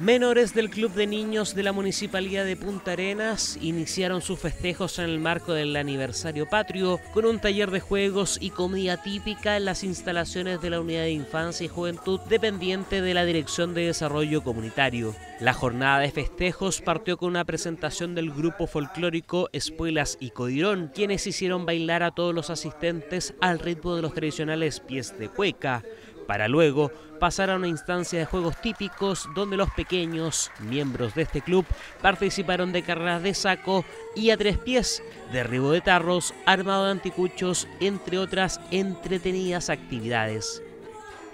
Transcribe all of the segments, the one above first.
Menores del Club de Niños de la Municipalidad de Punta Arenas iniciaron sus festejos en el marco del aniversario patrio con un taller de juegos y comida típica en las instalaciones de la Unidad de Infancia y Juventud dependiente de la Dirección de Desarrollo Comunitario. La jornada de festejos partió con una presentación del grupo folclórico Espuelas y Codirón, quienes hicieron bailar a todos los asistentes al ritmo de los tradicionales pies de cueca para luego pasar a una instancia de juegos típicos donde los pequeños, miembros de este club, participaron de carreras de saco y a tres pies, derribo de tarros, armado de anticuchos, entre otras entretenidas actividades.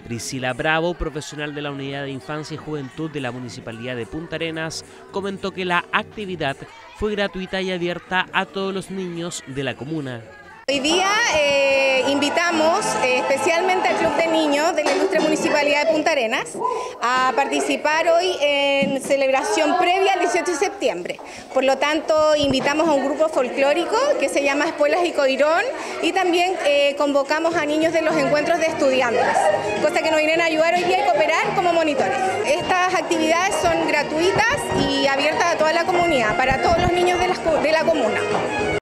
Priscila Bravo, profesional de la Unidad de Infancia y Juventud de la Municipalidad de Punta Arenas, comentó que la actividad fue gratuita y abierta a todos los niños de la comuna. Hoy día eh, invitamos eh, especialmente al Niños de la Ilustre Municipalidad de Punta Arenas a participar hoy en celebración previa al 18 de septiembre. Por lo tanto, invitamos a un grupo folclórico que se llama Espuelas y Codirón y también eh, convocamos a niños de los encuentros de estudiantes, cosa que nos vienen a ayudar hoy día a cooperar como monitores. Estas actividades son gratuitas y abiertas a toda la comunidad, para todos los niños de la, de la comuna.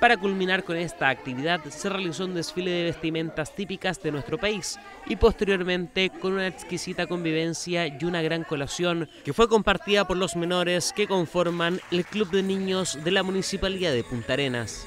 Para culminar con esta actividad se realizó un desfile de vestimentas típicas de nuestro país y posteriormente con una exquisita convivencia y una gran colación que fue compartida por los menores que conforman el Club de Niños de la Municipalidad de Punta Arenas.